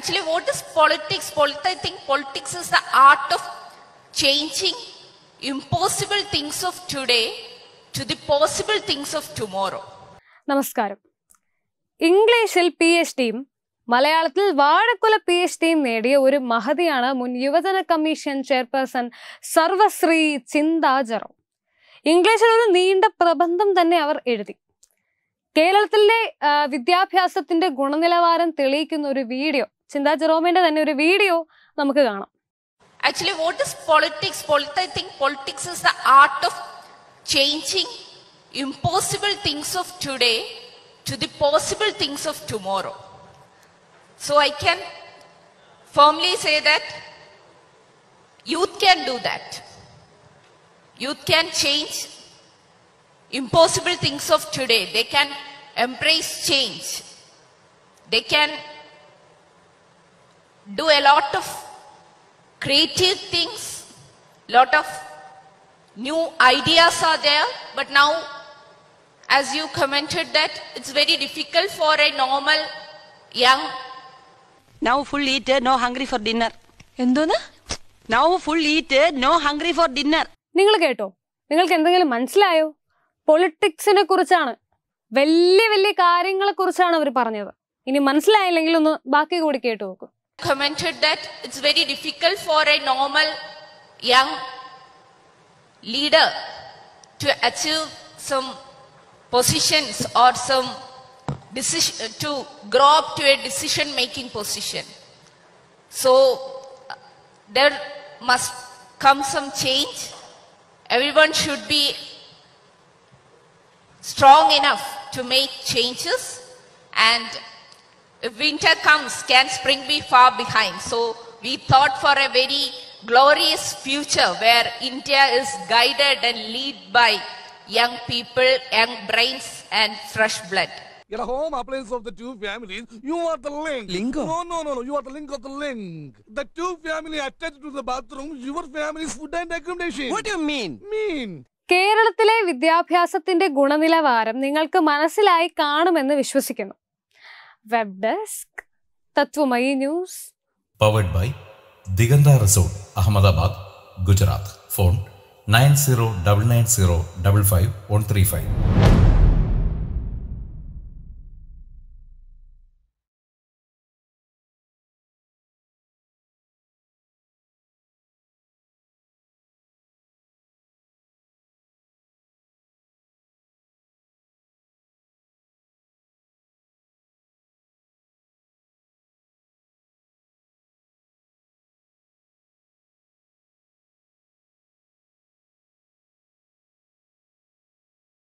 Actually, what is politics? Polit- I think politics is the art of changing impossible things of today to the possible things of tomorrow. നമസ്കാരം ഇംഗ്ലീഷിൽ P H ഡിയും മലയാളത്തിൽ വാഴക്കുല P H ഡിയും നേടിയ ഒരു മഹതിയാണ് മുൻ യുവജന കമ്മീഷൻ ചെയർപേഴ്സൺ സർവശ്രീ ചിന്താചറോ ഇംഗ്ലീഷിൽ ഒരു നീണ്ട പ്രബന്ധം തന്നെ അവർ എഴുതി കേരളത്തിലെ വിദ്യാഭ്യാസത്തിന്റെ ഗുണനിലവാരം തെളിയിക്കുന്ന ഒരു വീഡിയോ ചിന്താ ജെറോമിന്റെ തന്നെ ഒരു വീഡിയോ നമുക്ക് കാണാം what is politics? Polit- I think politics is the art of changing impossible things of today to the possible things of tomorrow. So I can firmly say that youth can do that. Youth can change impossible things of today. They can embrace change. They can do a lot of creative things, lot of new ideas are there, but now, as you commented that it's very difficult for a normal young Now full eat, no hungry for dinner. എന്തോന്ന് Now full eat, no hungry for dinner. നിങ്ങൾ കേട്ടോ നിങ്ങൾക്ക് എന്തെങ്കിലും മനസ്സിലായോ പൊളിറ്റിക്സിനെ കുറിച്ചാണ് വലിയ വലിയ കാര്യങ്ങളെ കുറിച്ചാണ് അവർ പറഞ്ഞത് ഇനി മനസ്സിലായില്ലെങ്കിൽ ഒന്ന് ബാക്കി കൂടി കേട്ടു നോക്കൂ commented that it's very difficult for a normal young leader to achieve some positions or some decision to grow up to a decision making position. So there must come some change. Everyone should be strong enough to make changes and if winter comes, can spring be far behind? So we thought for a very glorious future where India is guided and led by young people, young brains and fresh blood. Get a home appliance of the two families. You are the link. Lingo? No, no, no, no. You are the link of the link. The two family attached to the bathroom. Your family's food and accommodation. What do you mean? mean? കേരളത്തിലെ വിദ്യാഭ്യാസത്തിന്റെ ഗുണനിലവാരം നിങ്ങൾക്ക് മനസ്സിലായി കാണുമെന്ന് വിശ്വസിക്കുന്നു web desk Tatwamayi news powered by Digandha resort Ahmedabad Gujarat phone 9099905515